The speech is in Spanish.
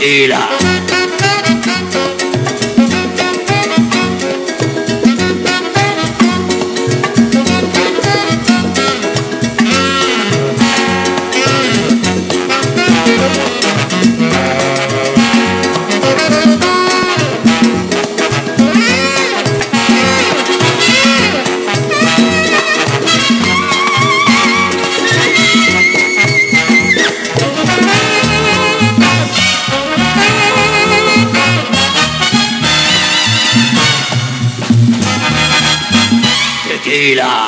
tranquila. tranquila.